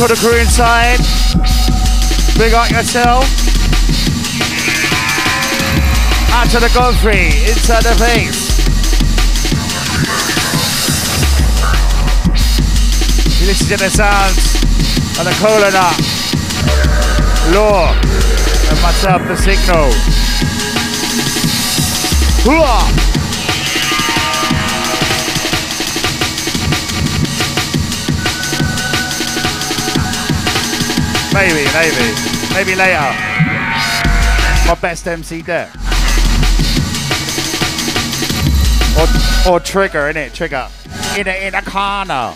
to the crew inside. Big up yourself. Out to the Godfrey, inside the face. You listen to the sounds of the Kola Nut. Law and myself the Sicknote. Hooah! Maybe, maybe. Maybe later. My best MC there. Or, or trigger, innit? Trigger. In a, in a corner.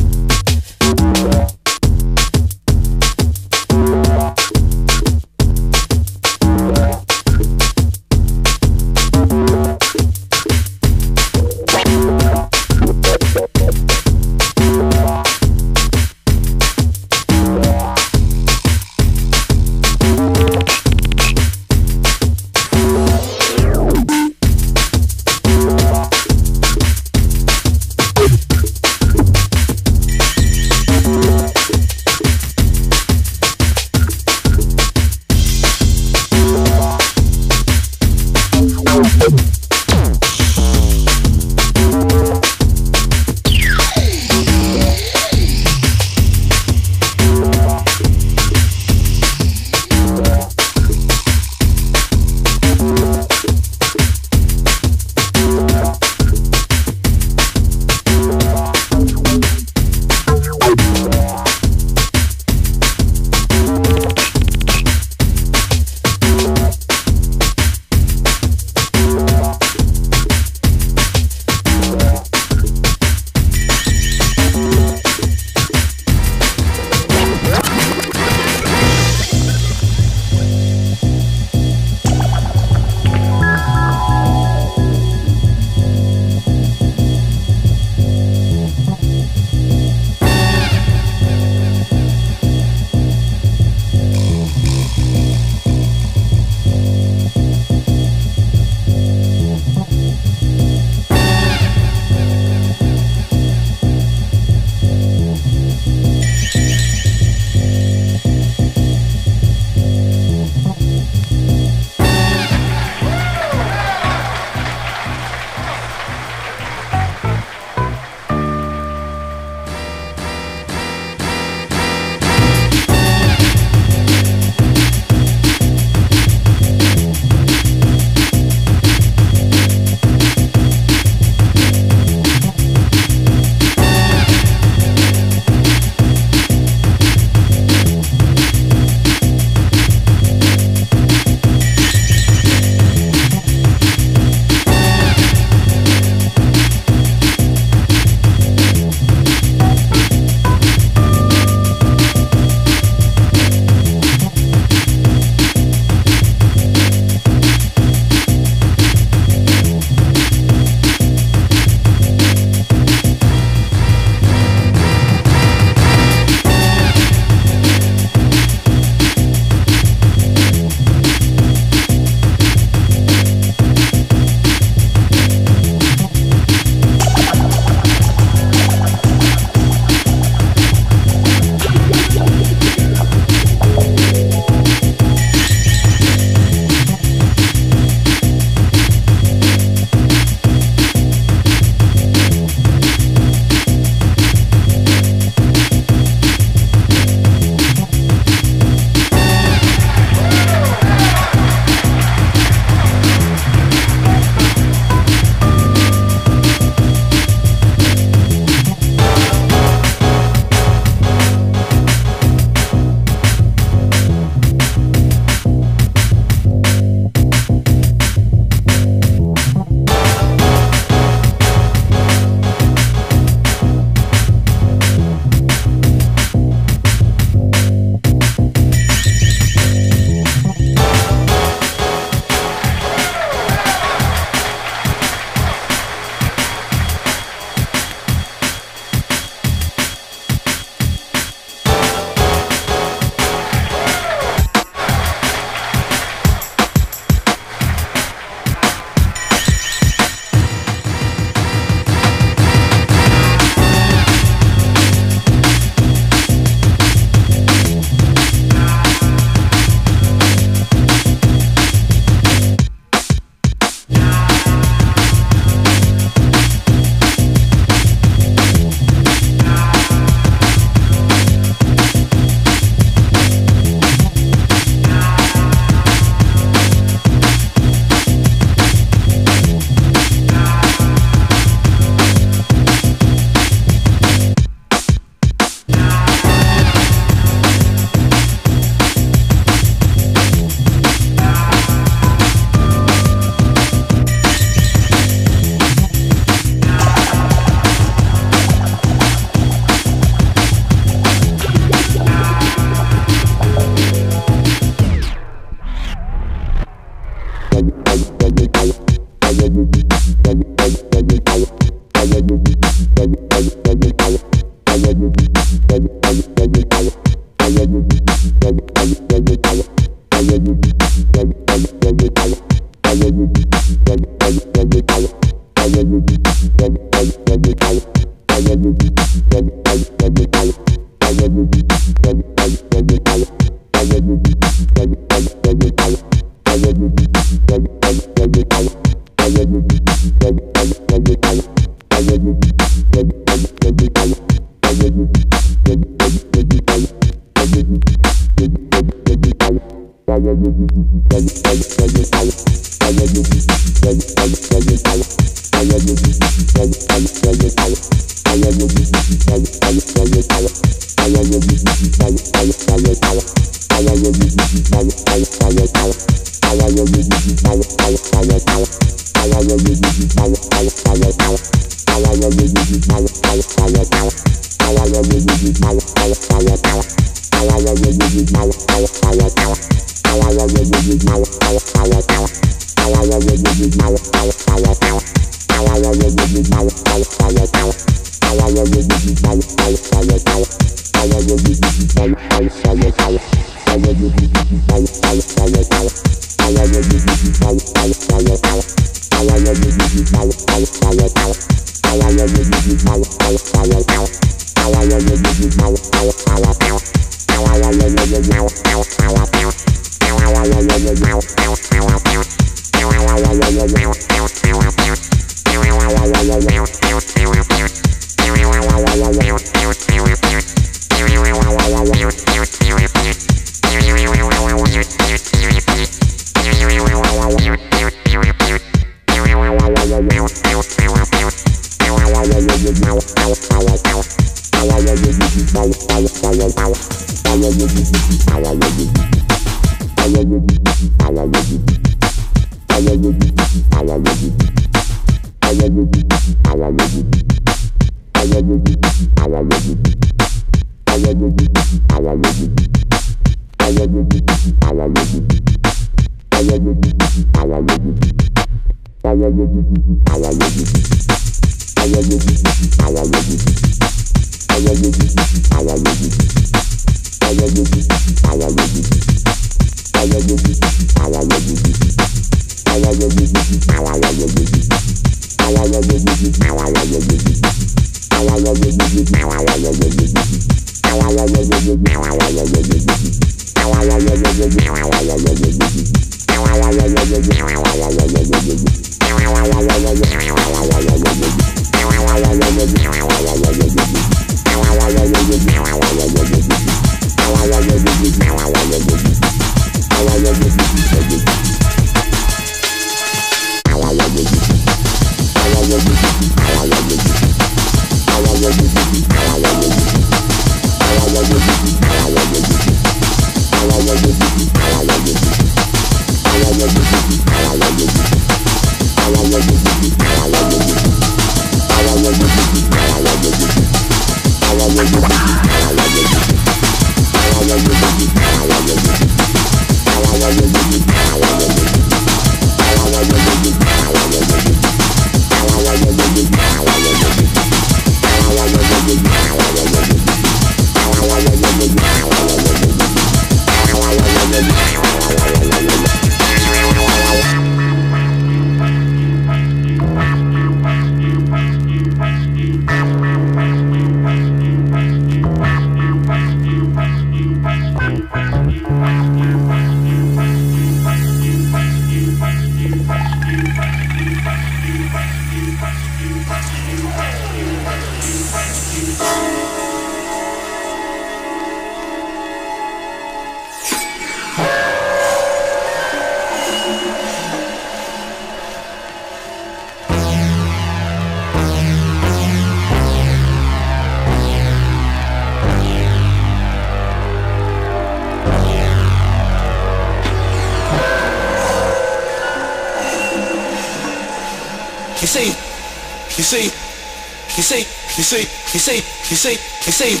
You see, you see, you see,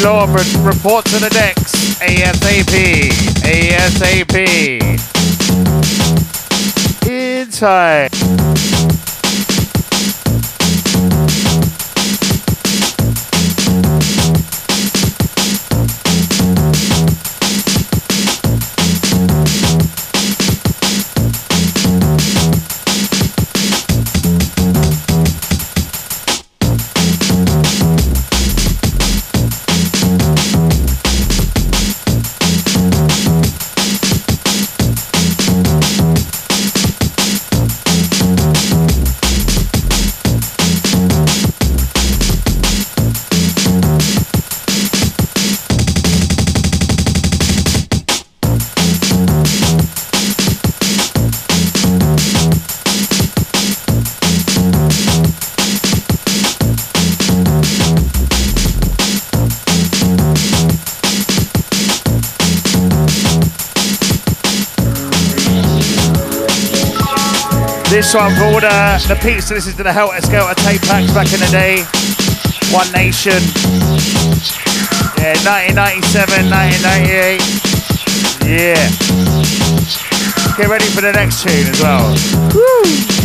Ricky Law, report to the decks. ASAP. ASAP. This one for all the, pizza. This is to the Helter Skelter tape packs back in the day. One Nation. Yeah, 1997, 1998. Yeah. Get ready for the next tune as well.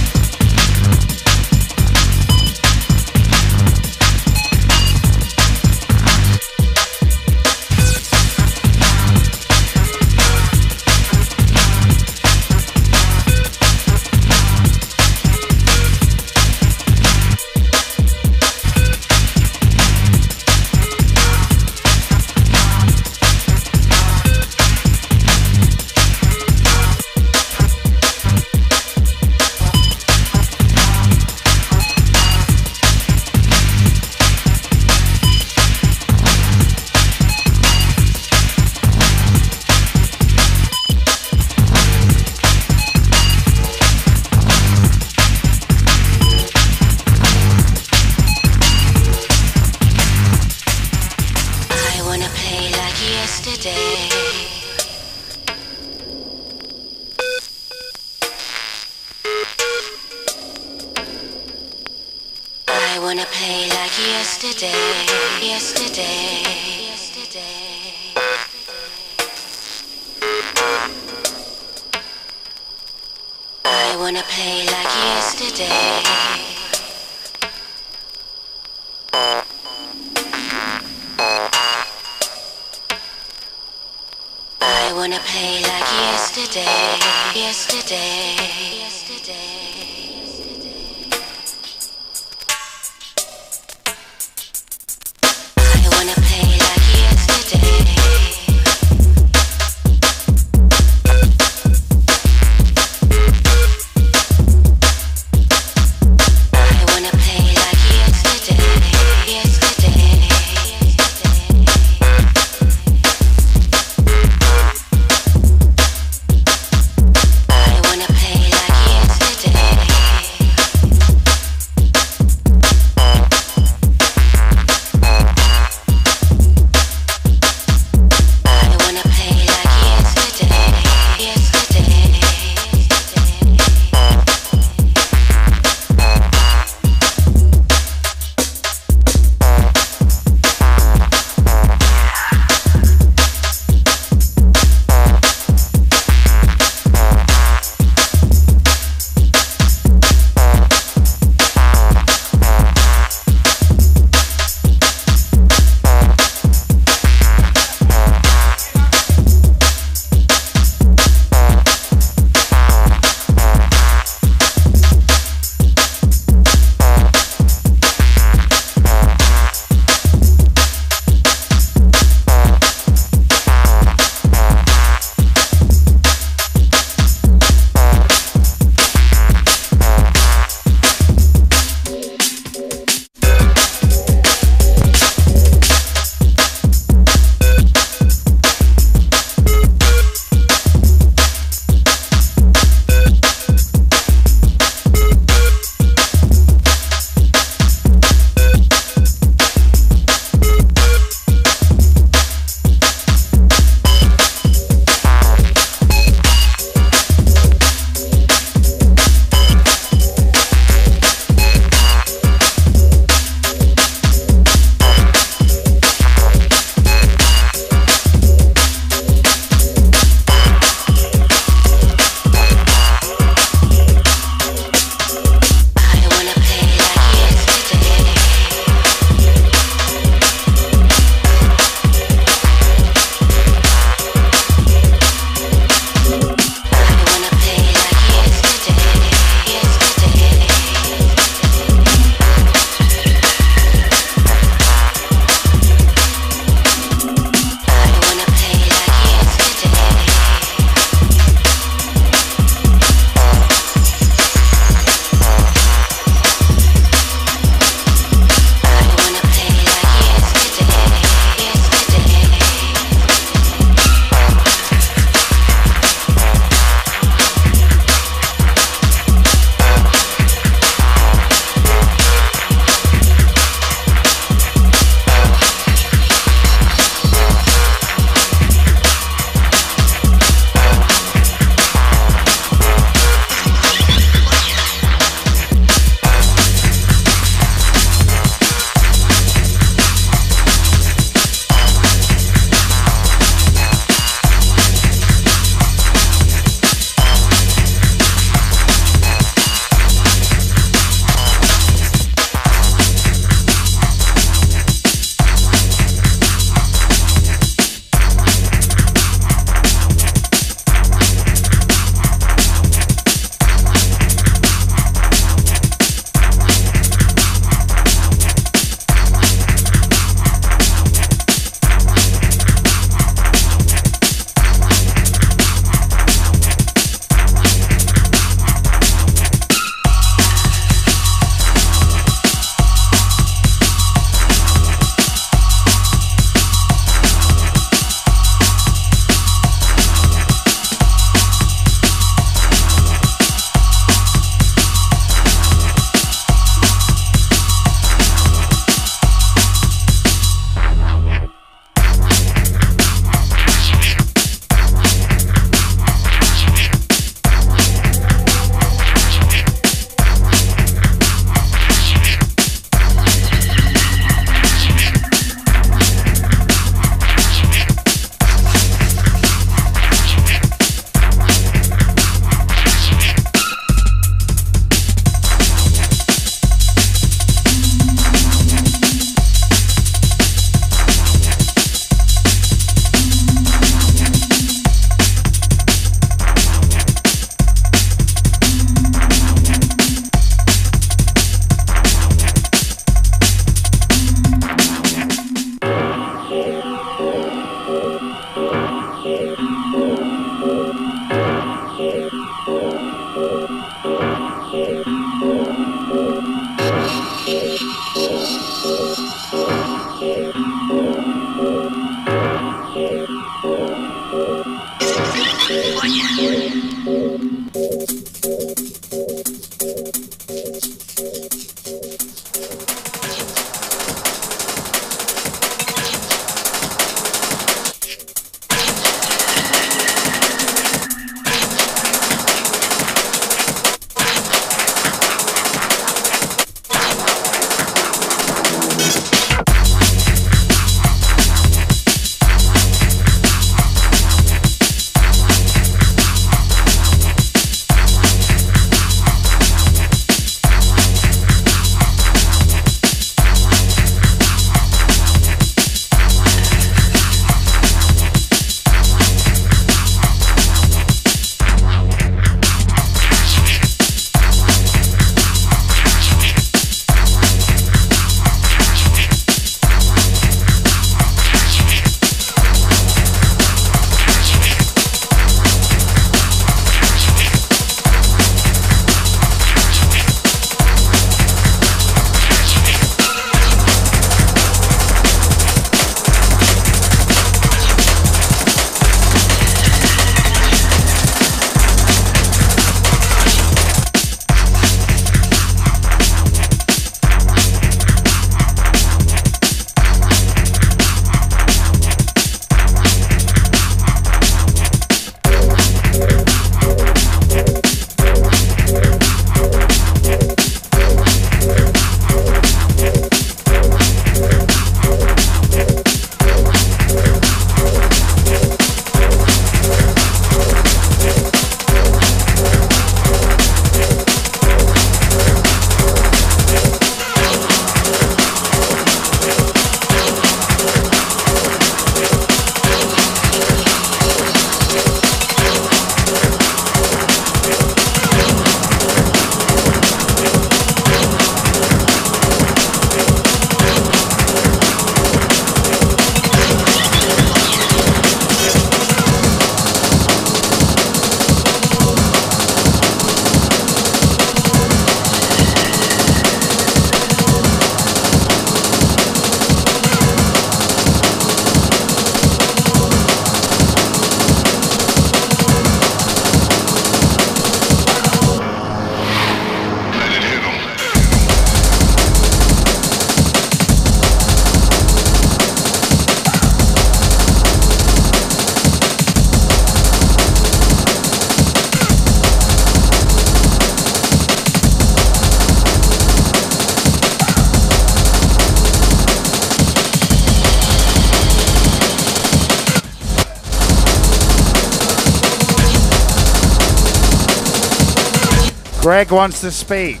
Greg wants to speak.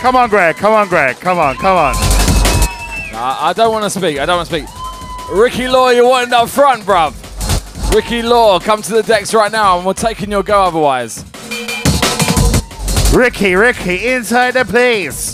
Come on, Greg. Come on, Greg. Come on, come on. Nah, I don't want to speak. I don't want to speak. Ricky Law, you're wanting up front, bruv. Ricky Law, come to the decks right now, and we're taking your go otherwise. Ricky, Ricky, inside the place.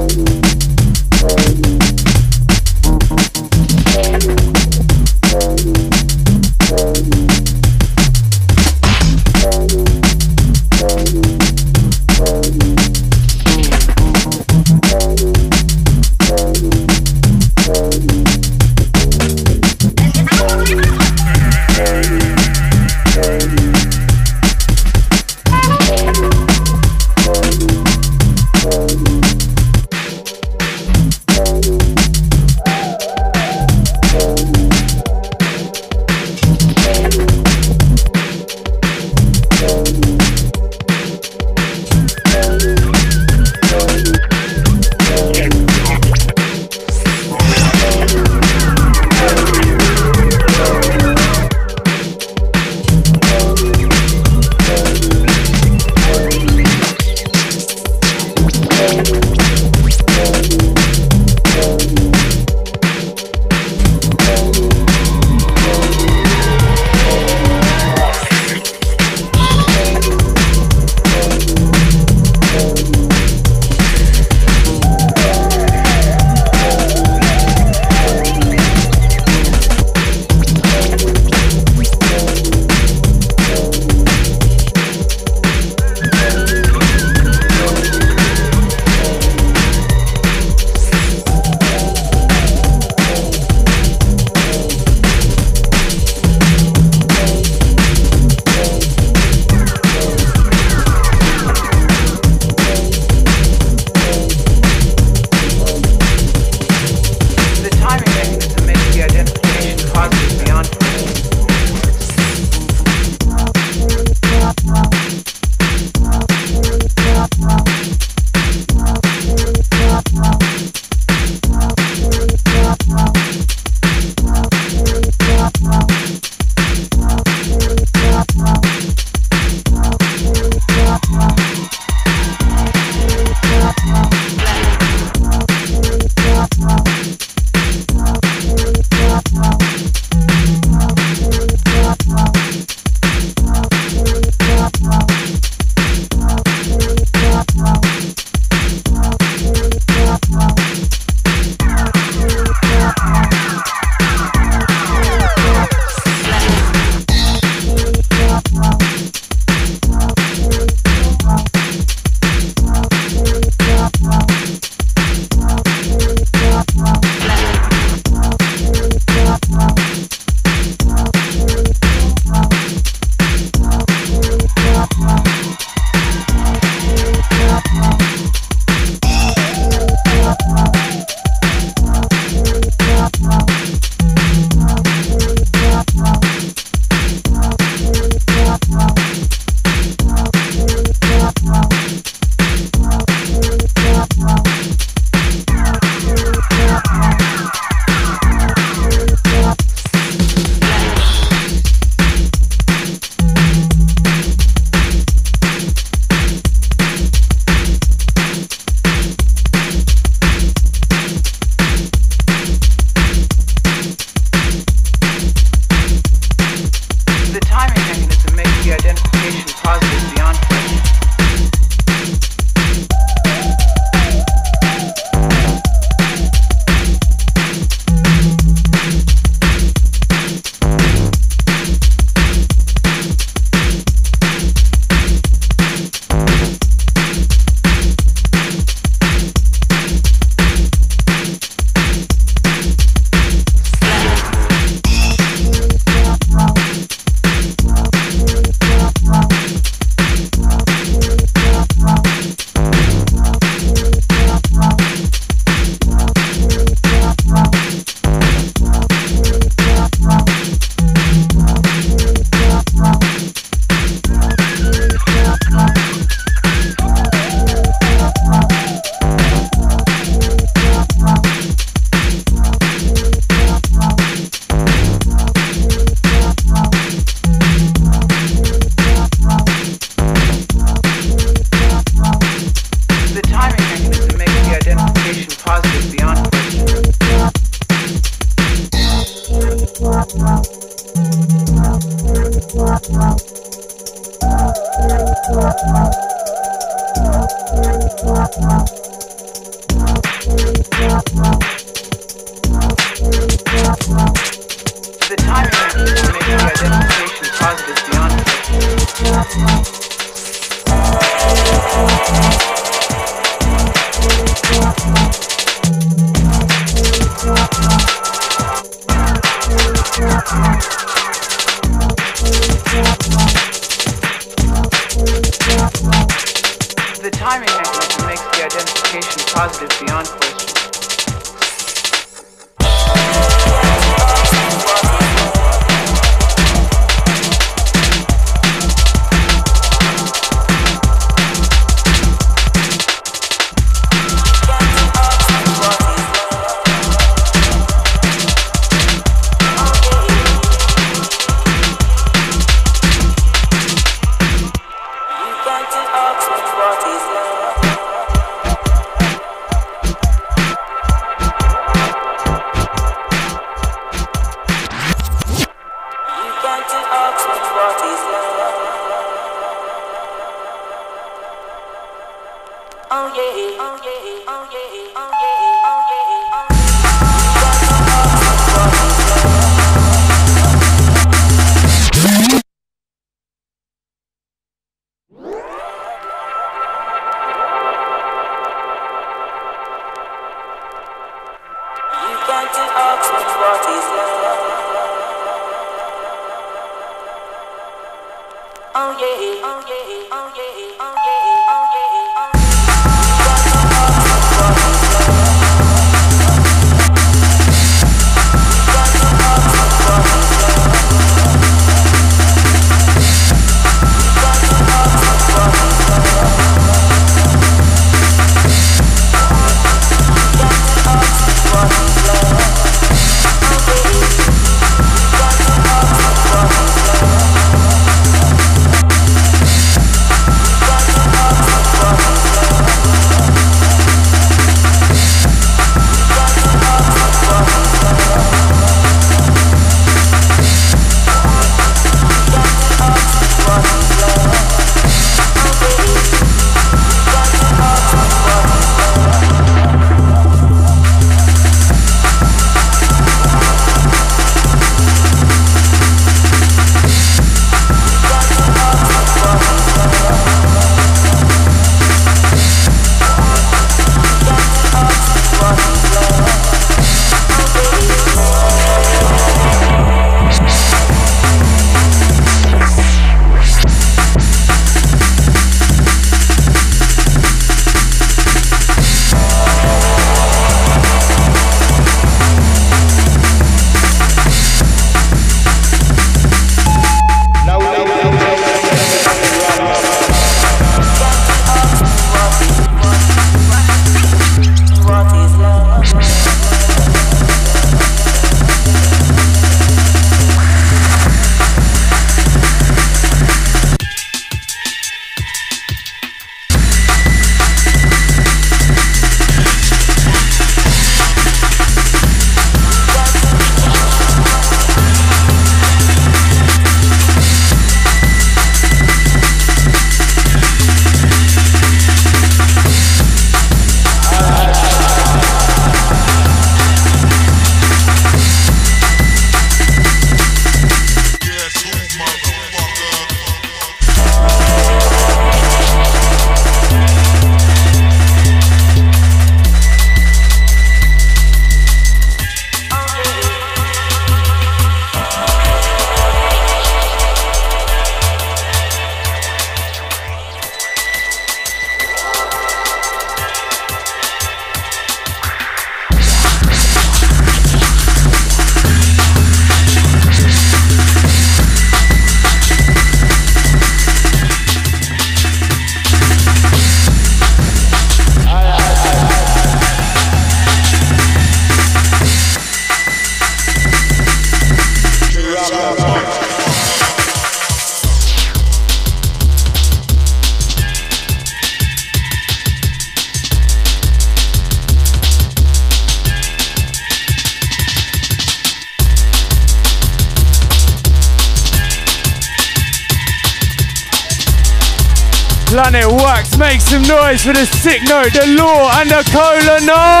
for the Sicknote, the law, and the Kola Nut.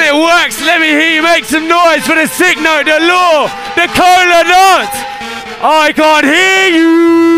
It works. Let me hear you make some noise for the Sicknote, the law, the Kola Nut. I can't hear you.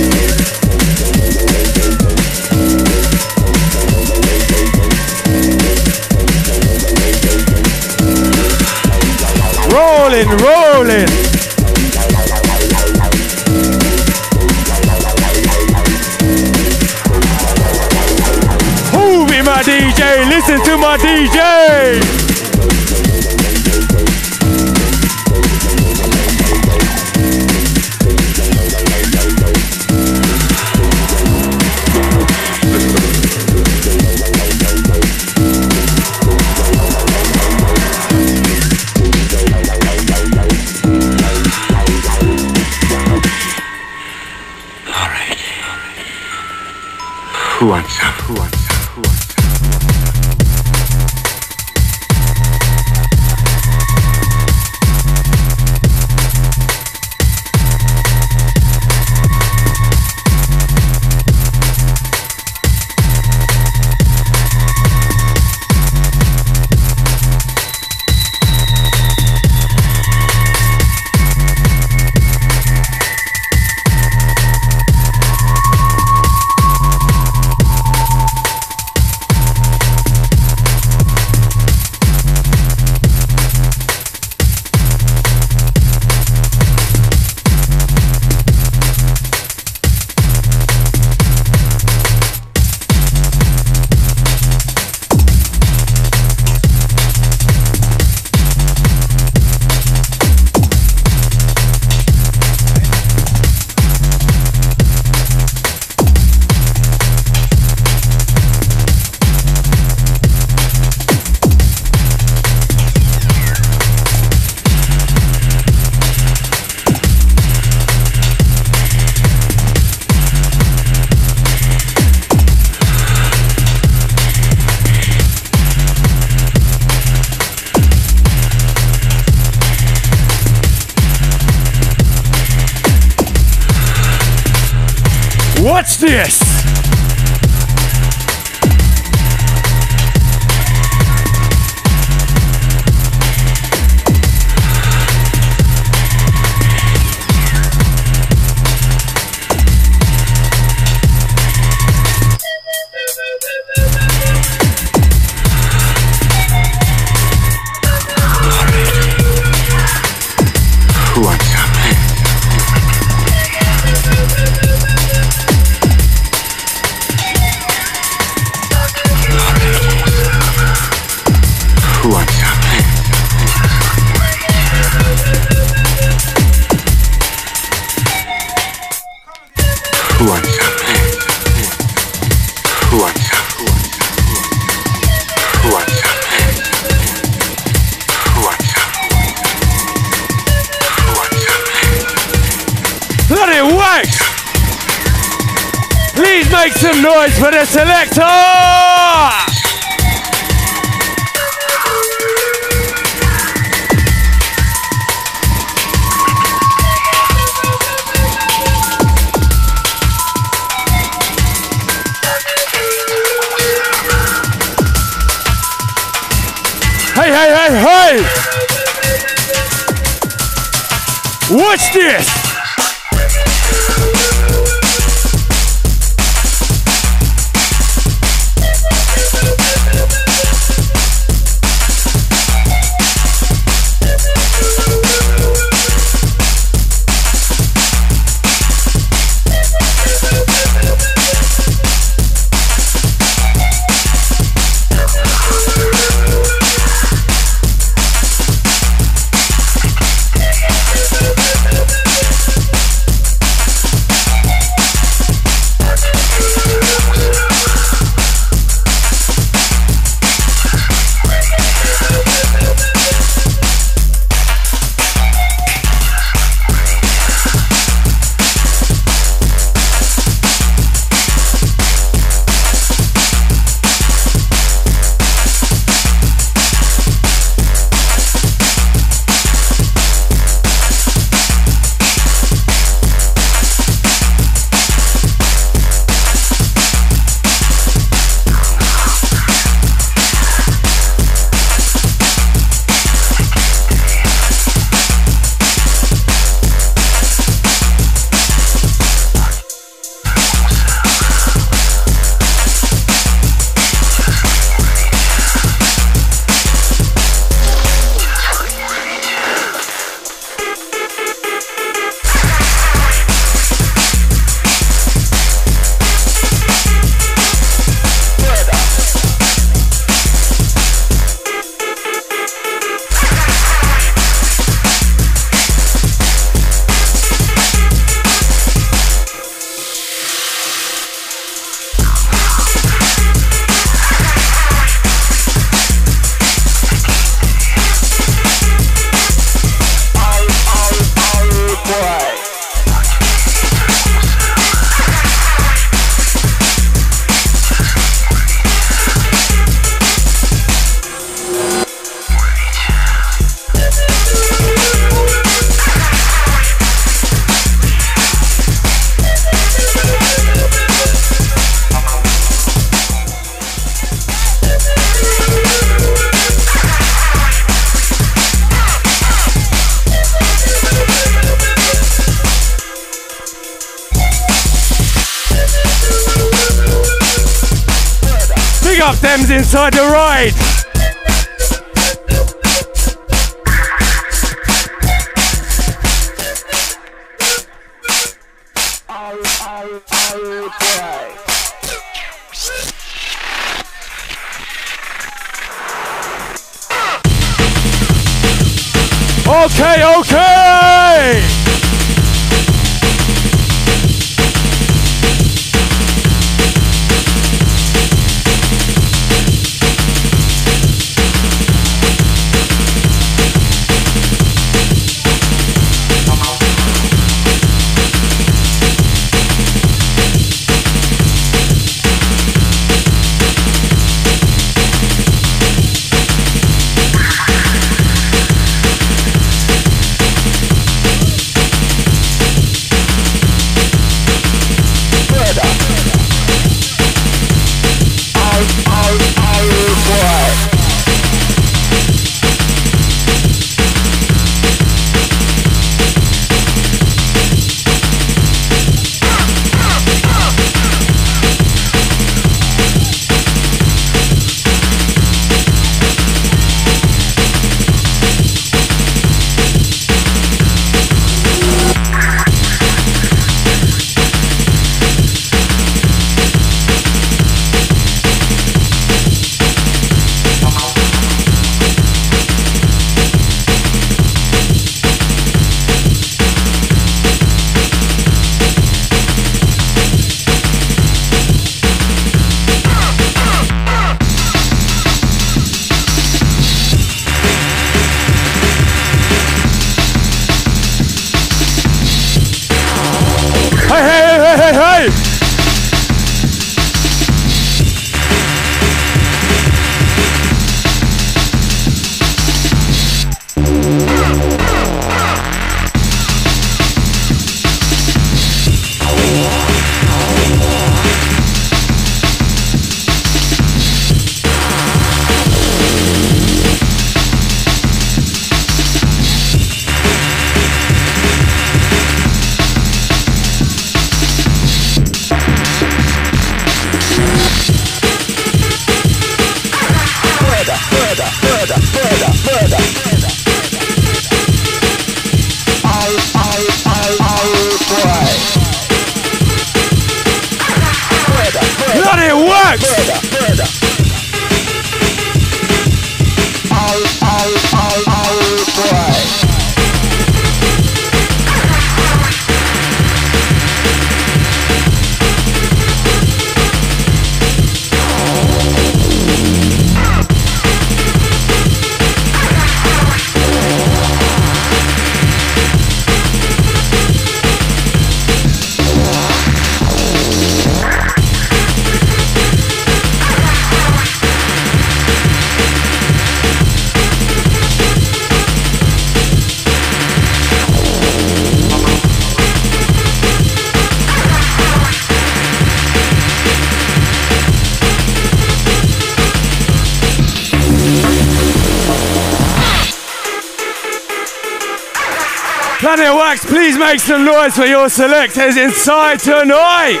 Make some noise for your selectors inside tonight.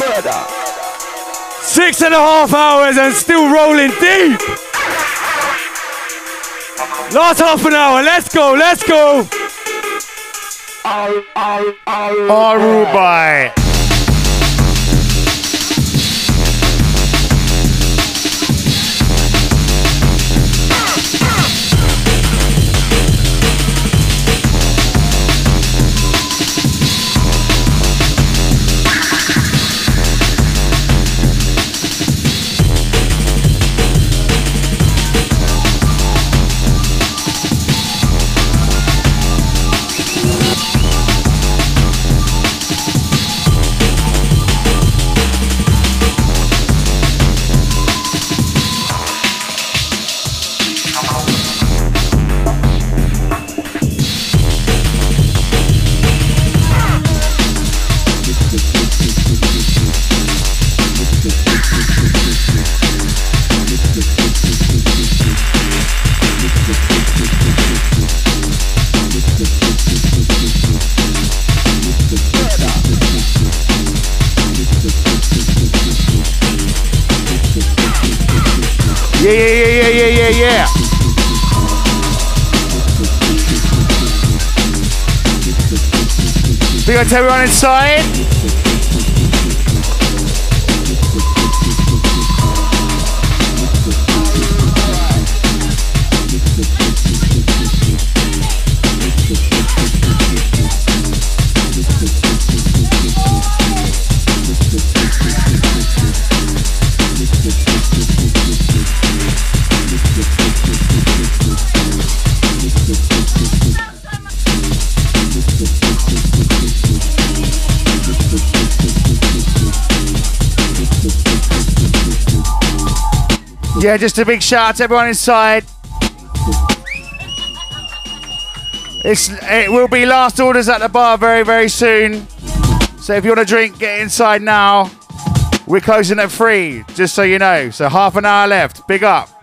Murder. Six and a half hours and still rolling deep. Last half an hour. Let's go. Let's go. Arubai. Up to everyone inside. Yeah, just a big shout out to everyone inside. It's, it will be last orders at the bar very, very soon. So if you want a drink, get inside now. We're closing at three, just so you know. So half an hour left. Big up.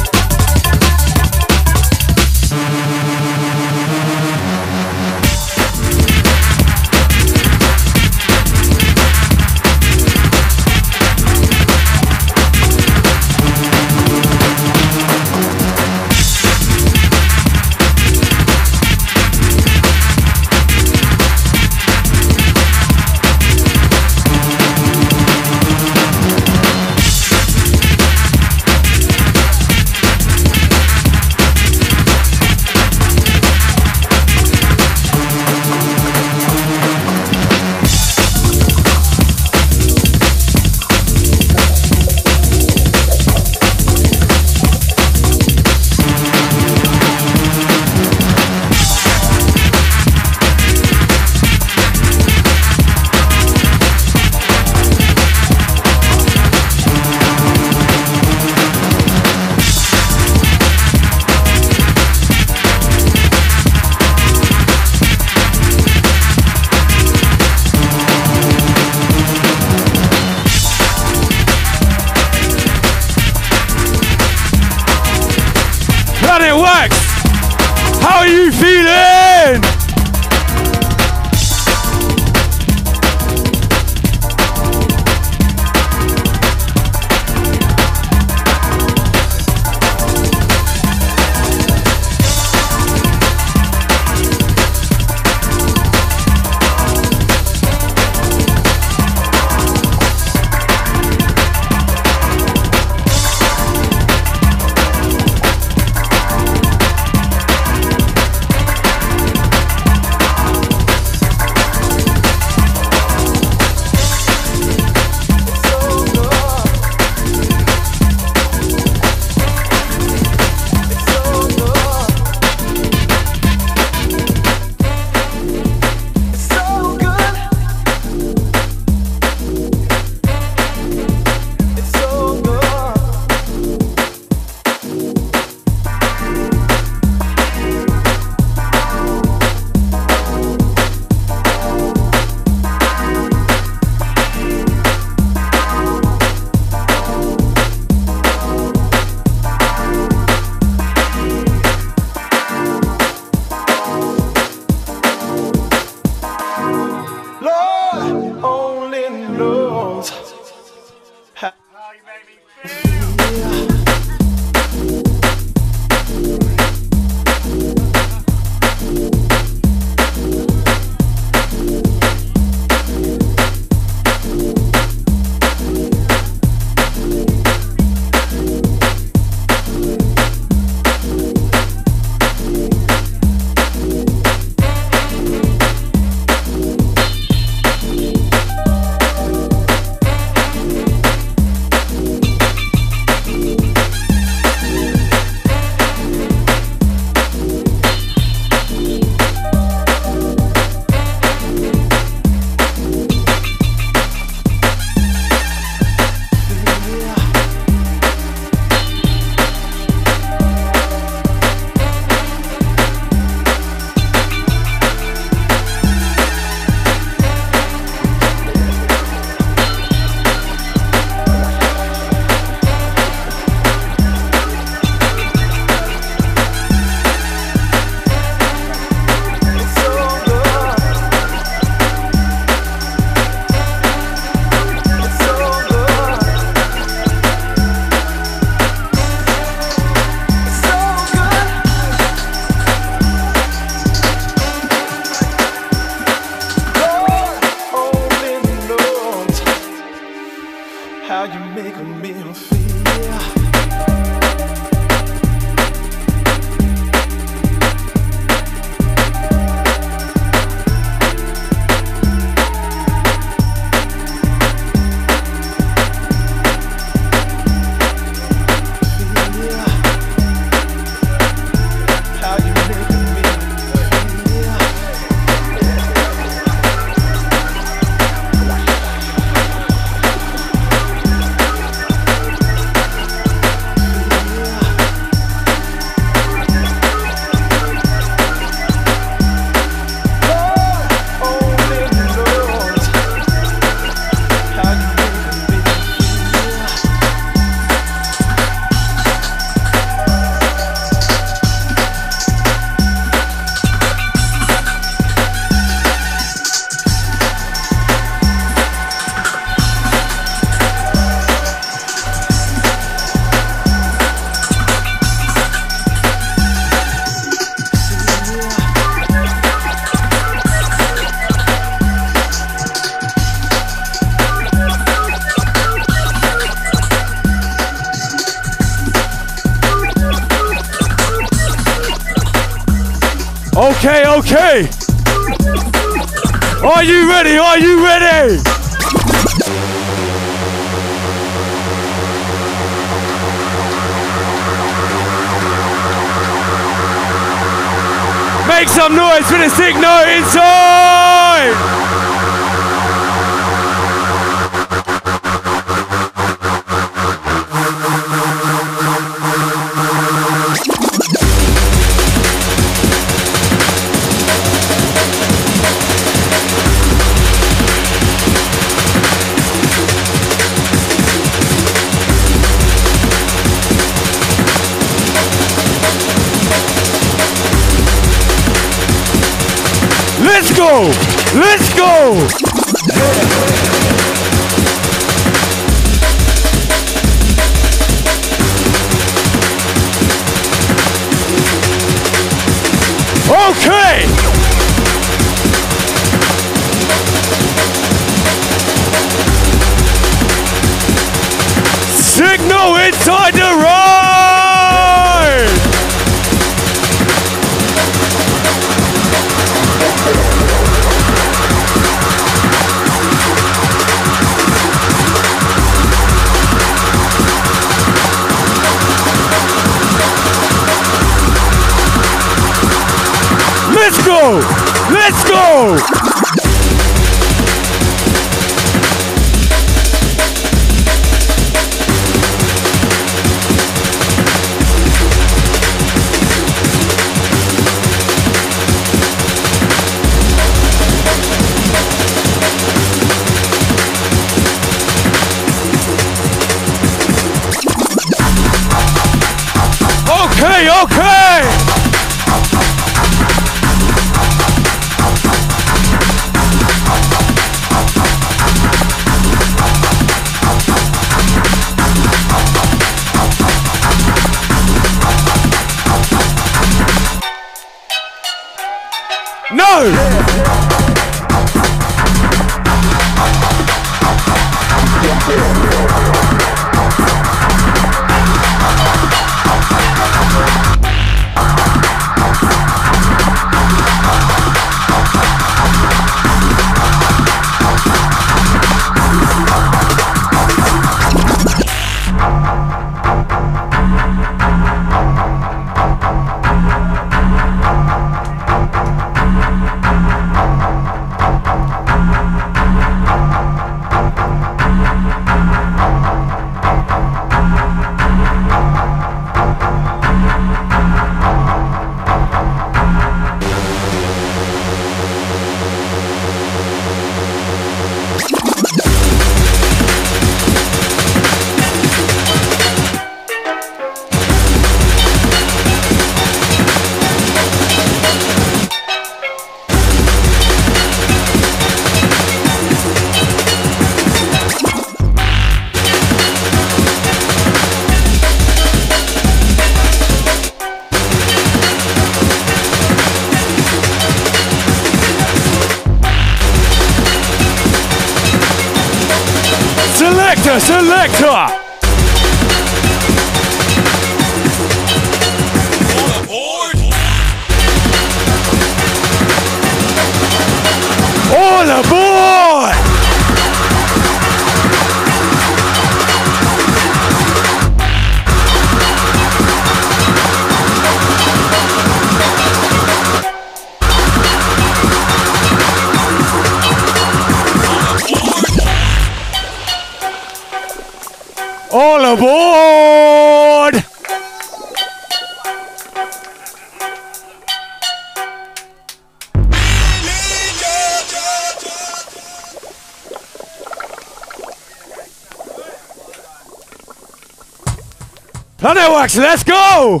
Let's go!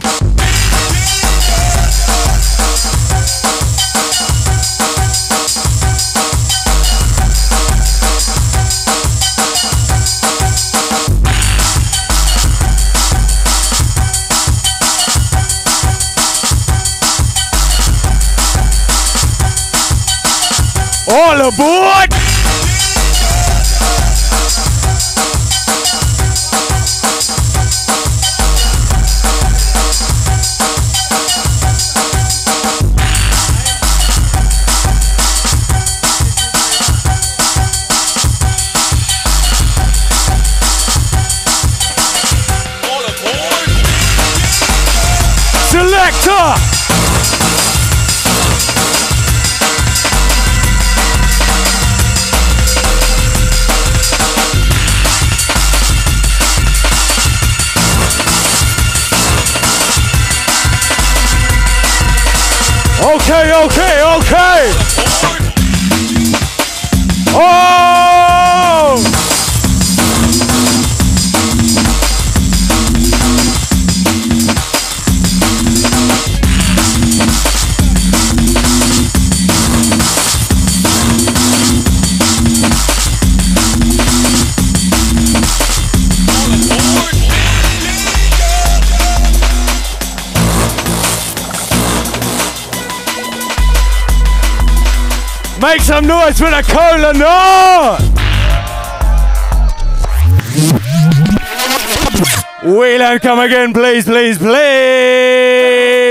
boys with a Kola Nut. Whelan, come again, please, please, please.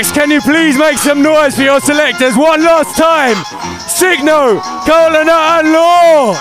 Wax, can you please make some noise for your selectors one last time? Sicknote, Colonel and Law.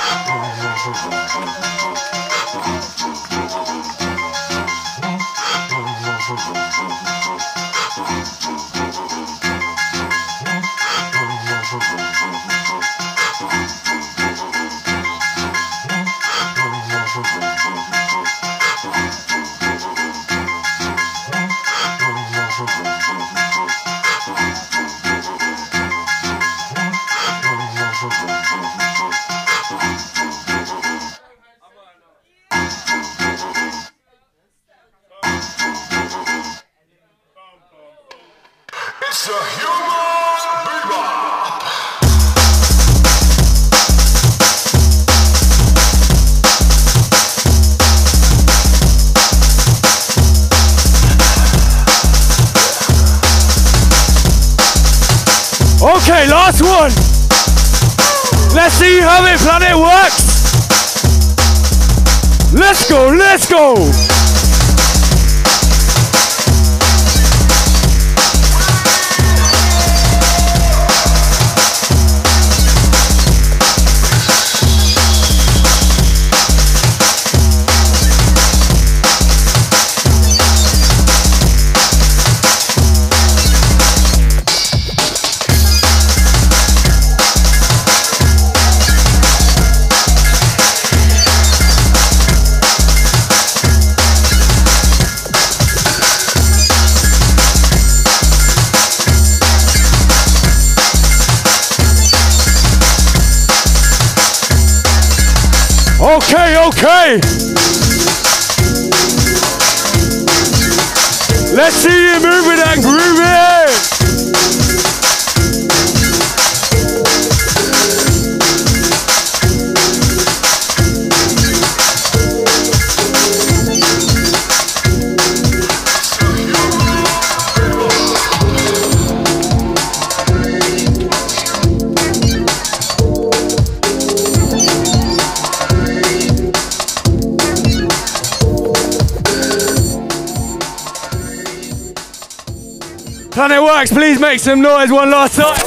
Some noise one last time.